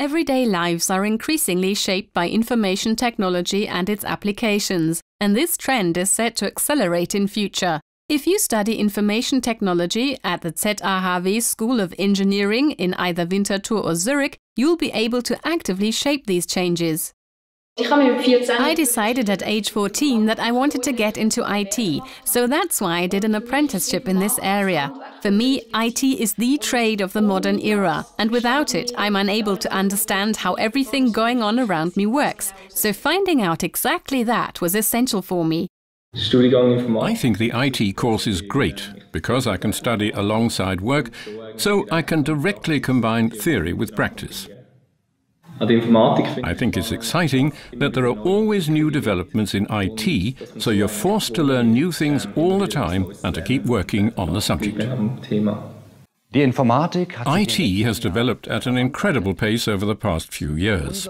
Everyday lives are increasingly shaped by information technology and its applications, and this trend is set to accelerate in future. If you study information technology at the ZHAW School of Engineering in either Winterthur or Zurich, you'll be able to actively shape these changes. I decided at age 14 that I wanted to get into IT, so that's why I did an apprenticeship in this area. For me, IT is the trade of the modern era, and without it, I'm unable to understand how everything going on around me works. So finding out exactly that was essential for me. I think the IT course is great because I can study alongside work, so I can directly combine theory with practice. I think it's exciting that there are always new developments in IT, so you're forced to learn new things all the time and to keep working on the subject. IT has developed at an incredible pace over the past few years.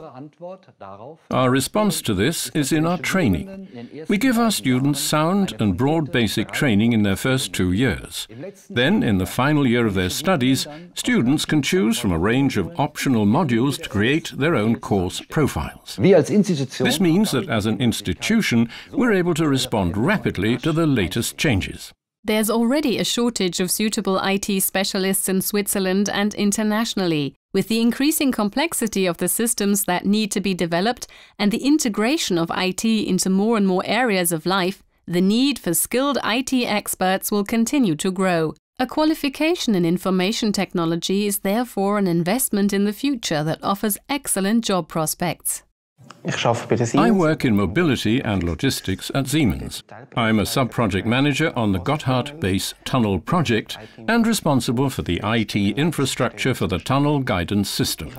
Our response to this is in our training. We give our students sound and broad basic training in their first two years. Then, in the final year of their studies, students can choose from a range of optional modules to create their own course profiles. This means that as an institution, we're able to respond rapidly to the latest changes. There's already a shortage of suitable IT specialists in Switzerland and internationally. With the increasing complexity of the systems that need to be developed and the integration of IT into more and more areas of life, the need for skilled IT experts will continue to grow. A qualification in information technology is therefore an investment in the future that offers excellent job prospects. I work in mobility and logistics at Siemens. I'm a sub-project manager on the Gotthard Base Tunnel project and responsible for the IT infrastructure for the tunnel guidance system.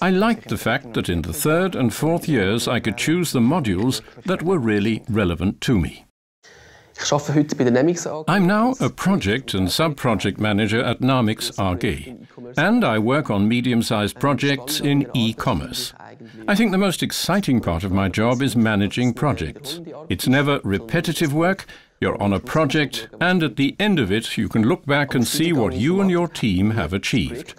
I liked the fact that in the third and fourth years I could choose the modules that were really relevant to me. I'm now a project and sub-project manager at Namics AG, and I work on medium-sized projects in e-commerce. I think the most exciting part of my job is managing projects. It's never repetitive work, you're on a project, and at the end of it, you can look back and see what you and your team have achieved.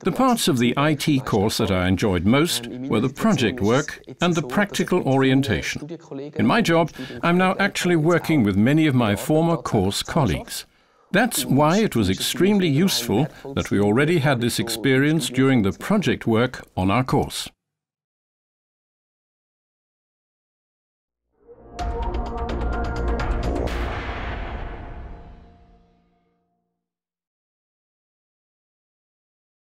The parts of the IT course that I enjoyed most were the project work and the practical orientation. In my job, I'm now actually working with many of my former course colleagues. That's why it was extremely useful that we already had this experience during the project work on our course.